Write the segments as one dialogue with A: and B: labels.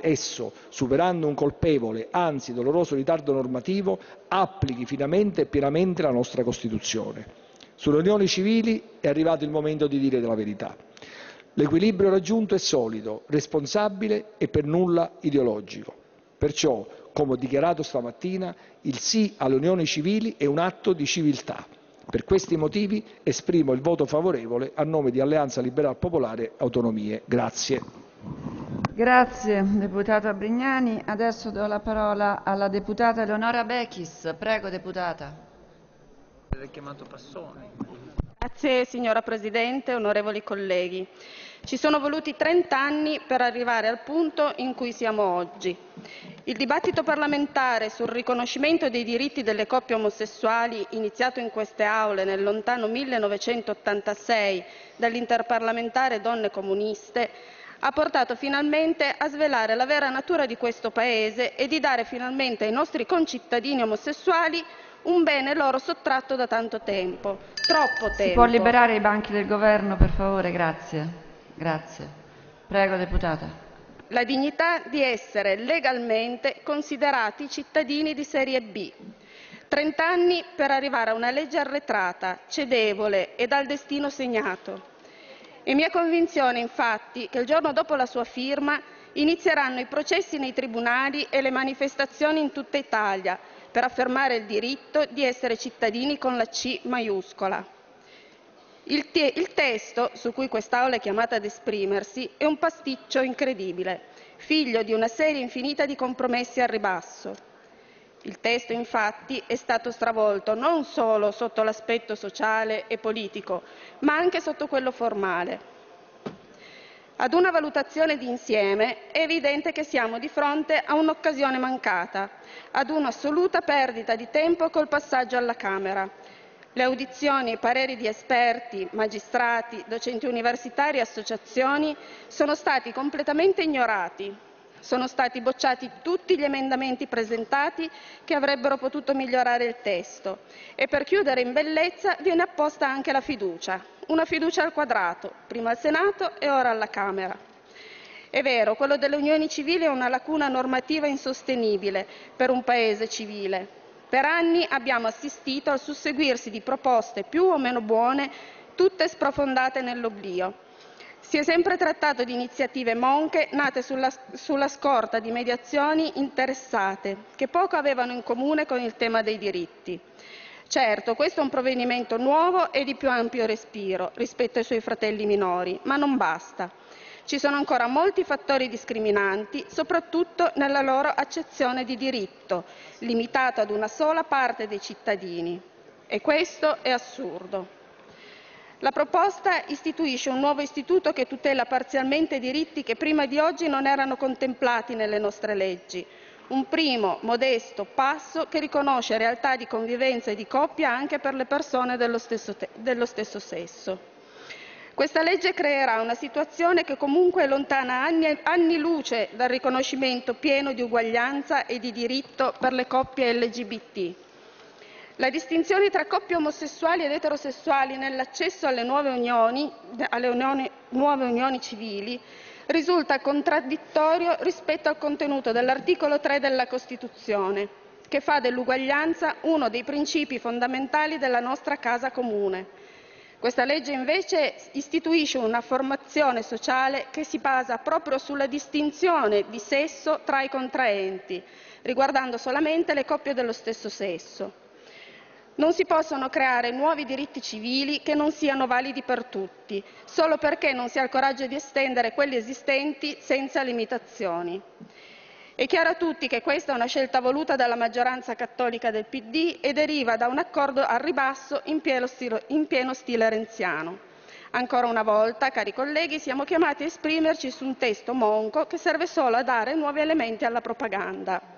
A: esso, superando un colpevole, anzi doloroso ritardo normativo, applichi finalmente e pienamente la nostra Costituzione. Sulle unioni civili è arrivato il momento di dire la verità. L'equilibrio raggiunto è solido, responsabile e per nulla ideologico. Perciò, come ho dichiarato stamattina, il sì alle unioni civili è un atto di civiltà. Per questi motivi esprimo il voto favorevole a nome di Alleanza Liberal Popolare Autonomie. Grazie.
B: Grazie deputata Brignani. Adesso do la parola alla deputata Eleonora Bechis. Prego deputata.
C: Grazie signora Presidente, onorevoli colleghi. Ci sono voluti 30 anni per arrivare al punto in cui siamo oggi. Il dibattito parlamentare sul riconoscimento dei diritti delle coppie omosessuali, iniziato in queste aule nel lontano 1986 dall'interparlamentare Donne Comuniste, ha portato finalmente a svelare la vera natura di questo Paese e di dare finalmente ai nostri concittadini omosessuali un bene loro sottratto da tanto tempo, troppo tempo.
B: Si può liberare i banchi del governo, per favore? Grazie. Grazie. Prego, deputata.
C: La dignità di essere legalmente considerati cittadini di serie B. Trent'anni per arrivare a una legge arretrata, cedevole e dal destino segnato. È mia convinzione, infatti, che il giorno dopo la sua firma inizieranno i processi nei tribunali e le manifestazioni in tutta Italia per affermare il diritto di essere cittadini con la C maiuscola. Il, te il testo su cui quest'Aula è chiamata ad esprimersi è un pasticcio incredibile, figlio di una serie infinita di compromessi al ribasso. Il testo infatti è stato stravolto non solo sotto l'aspetto sociale e politico, ma anche sotto quello formale. Ad una valutazione d'insieme è evidente che siamo di fronte a un'occasione mancata, ad un'assoluta perdita di tempo col passaggio alla Camera. Le audizioni e i pareri di esperti, magistrati, docenti universitari e associazioni sono stati completamente ignorati, sono stati bocciati tutti gli emendamenti presentati che avrebbero potuto migliorare il testo e per chiudere in bellezza viene apposta anche la fiducia, una fiducia al quadrato, prima al Senato e ora alla Camera. È vero, quello delle unioni civili è una lacuna normativa insostenibile per un Paese civile. Per anni abbiamo assistito al susseguirsi di proposte più o meno buone, tutte sprofondate nell'oblio. Si è sempre trattato di iniziative monche nate sulla, scorta di mediazioni interessate, che poco avevano in comune con il tema dei diritti. Certo, questo è un provvedimento nuovo e di più ampio respiro rispetto ai suoi fratelli minori, ma non basta. Ci sono ancora molti fattori discriminanti, soprattutto nella loro accezione di diritto, limitata ad una sola parte dei cittadini. E questo è assurdo. La proposta istituisce un nuovo istituto che tutela parzialmente diritti che prima di oggi non erano contemplati nelle nostre leggi. Un primo, modesto passo che riconosce realtà di convivenza e di coppia anche per le persone dello stesso, dello stesso sesso. Questa legge creerà una situazione che comunque è lontana anni, anni luce dal riconoscimento pieno di uguaglianza e di diritto per le coppie LGBT. La distinzione tra coppie omosessuali ed eterosessuali nell'accesso alle nuove unioni, civili risulta contraddittorio rispetto al contenuto dell'articolo 3 della Costituzione, che fa dell'uguaglianza uno dei principi fondamentali della nostra casa comune. Questa legge invece istituisce una formazione sociale che si basa proprio sulla distinzione di sesso tra i contraenti, riguardando solamente le coppie dello stesso sesso. Non si possono creare nuovi diritti civili che non siano validi per tutti, solo perché non si ha il coraggio di estendere quelli esistenti senza limitazioni. È chiaro a tutti che questa è una scelta voluta dalla maggioranza cattolica del PD e deriva da un accordo al ribasso in pieno stile, in pieno stile renziano. Ancora una volta, cari colleghi, siamo chiamati a esprimerci su un testo monco che serve solo a dare nuovi elementi alla propaganda.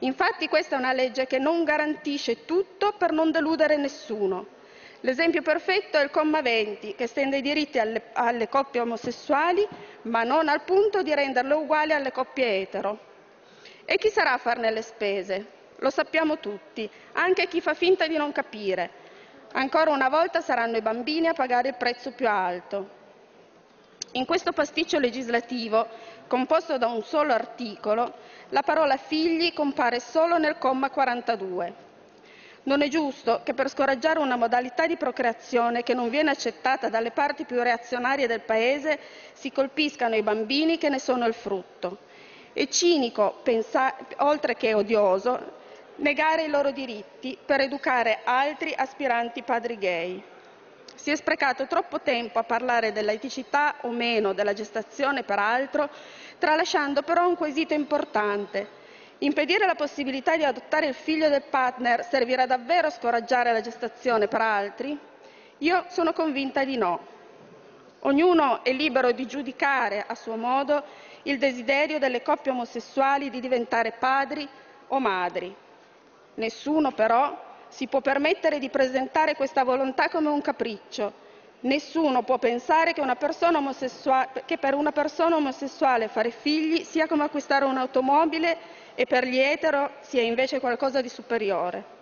C: Infatti questa è una legge che non garantisce tutto per non deludere nessuno. L'esempio perfetto è il comma 20, che estende i diritti alle, alle coppie omosessuali, ma non al punto di renderle uguali alle coppie etero. E chi sarà a farne le spese? Lo sappiamo tutti, anche chi fa finta di non capire. Ancora una volta saranno i bambini a pagare il prezzo più alto. In questo pasticcio legislativo composto da un solo articolo, la parola figli compare solo nel comma 42. Non è giusto che per scoraggiare una modalità di procreazione che non viene accettata dalle parti più reazionarie del Paese si colpiscano i bambini che ne sono il frutto. È cinico, oltre che odioso, negare i loro diritti per educare altri aspiranti padri gay. Si è sprecato troppo tempo a parlare dell'eticità o meno della gestazione per altro, tralasciando però un quesito importante. Impedire la possibilità di adottare il figlio del partner servirà davvero a scoraggiare la gestazione per altri? Io sono convinta di no. Ognuno è libero di giudicare a suo modo il desiderio delle coppie omosessuali di diventare padri o madri. Nessuno però si può permettere di presentare questa volontà come un capriccio. Nessuno può pensare che, una che per una persona omosessuale fare figli sia come acquistare un'automobile e per gli etero sia invece qualcosa di superiore.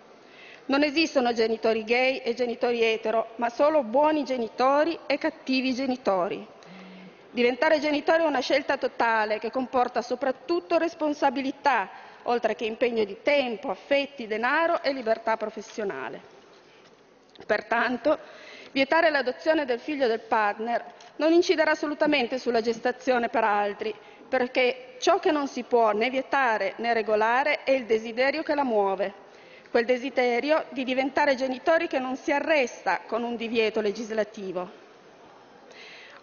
C: Non esistono genitori gay e genitori etero, ma solo buoni genitori e cattivi genitori. Diventare genitore è una scelta totale che comporta soprattutto responsabilità, oltre che impegno di tempo, affetti, denaro e libertà professionale. Pertanto, vietare l'adozione del figlio del partner non inciderà assolutamente sulla gestazione per altri, perché ciò che non si può né vietare né regolare è il desiderio che la muove, quel desiderio di diventare genitori che non si arresta con un divieto legislativo.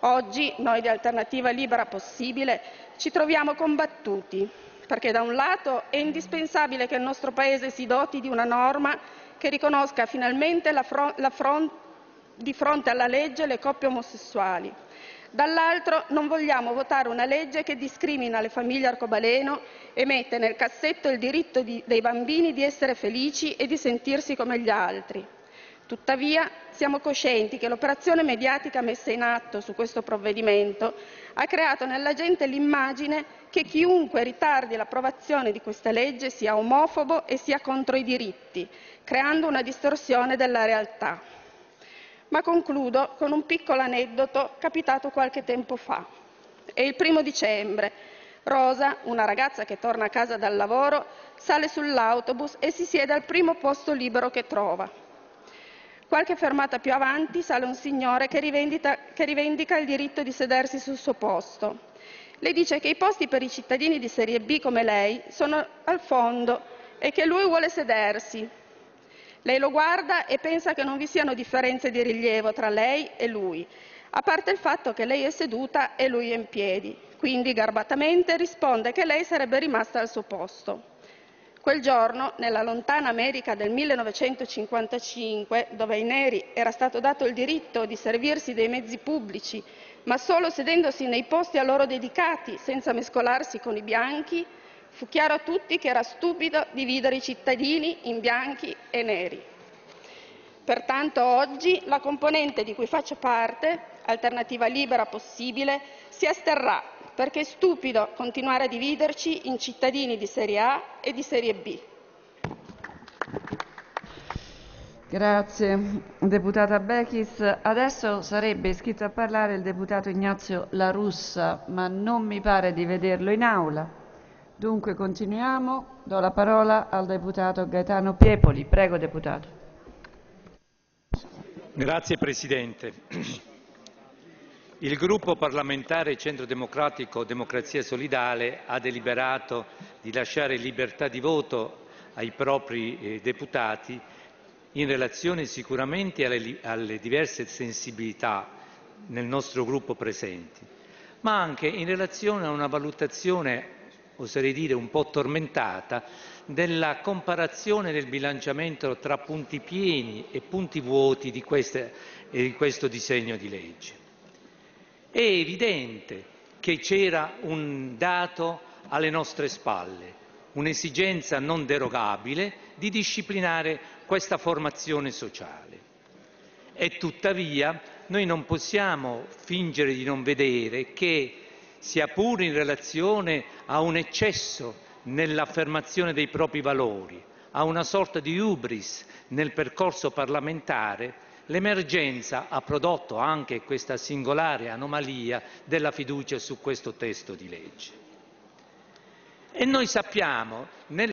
C: Oggi noi di Alternativa Libera Possibile ci troviamo combattuti perché da un lato è indispensabile che il nostro Paese si doti di una norma che riconosca finalmente di fronte alla legge le coppie omosessuali. Dall'altro non vogliamo votare una legge che discrimina le famiglie arcobaleno e mette nel cassetto il diritto di, dei bambini di essere felici e di sentirsi come gli altri. Tuttavia siamo coscienti che l'operazione mediatica messa in atto su questo provvedimento ha creato nella gente l'immagine che chiunque ritardi l'approvazione di questa legge sia omofobo e sia contro i diritti, creando una distorsione della realtà. Ma concludo con un piccolo aneddoto capitato qualche tempo fa. È il primo dicembre. Rosa, una ragazza che torna a casa dal lavoro, sale sull'autobus e si siede al primo posto libero che trova. Qualche fermata più avanti sale un signore che rivendica, che rivendica il diritto di sedersi sul suo posto. Le dice che i posti per i cittadini di serie B come lei sono al fondo e che lui vuole sedersi. Lei lo guarda e pensa che non vi siano differenze di rilievo tra lei e lui, a parte il fatto che lei è seduta e lui è in piedi. Quindi garbatamente risponde che lei sarebbe rimasta al suo posto. Quel giorno, nella lontana America del 1955, dove ai neri era stato dato il diritto di servirsi dei mezzi pubblici, ma solo sedendosi nei posti a loro dedicati, senza mescolarsi con i bianchi, fu chiaro a tutti che era stupido dividere i cittadini in bianchi e neri. Pertanto oggi la componente di cui faccio parte, Alternativa Libera Possibile, si asterrà perché è stupido continuare a dividerci in cittadini di serie A e di serie B.
B: Grazie, deputata Bechis. Adesso sarebbe iscritto a parlare il deputato Ignazio La Russa, ma non mi pare di vederlo in aula. Dunque continuiamo. Do la parola al deputato Gaetano Piepoli. Prego, deputato.
D: Grazie Presidente. Il gruppo parlamentare Centro Democratico Democrazia Solidale ha deliberato di lasciare libertà di voto ai propri eh, deputati in relazione sicuramente alle, alle, diverse sensibilità nel nostro gruppo presenti, ma anche in relazione a una valutazione, oserei dire, un po' tormentata della comparazione del bilanciamento tra punti pieni e punti vuoti di, queste, eh, di questo disegno di legge. È evidente che c'era un dato alle nostre spalle, un'esigenza non derogabile di disciplinare questa formazione sociale. E tuttavia noi non possiamo fingere di non vedere che, sia pure in relazione a un eccesso nell'affermazione dei propri valori, a una sorta di ubris nel percorso parlamentare, L'emergenza ha prodotto anche questa singolare anomalia della fiducia su questo testo di legge. E noi sappiamo,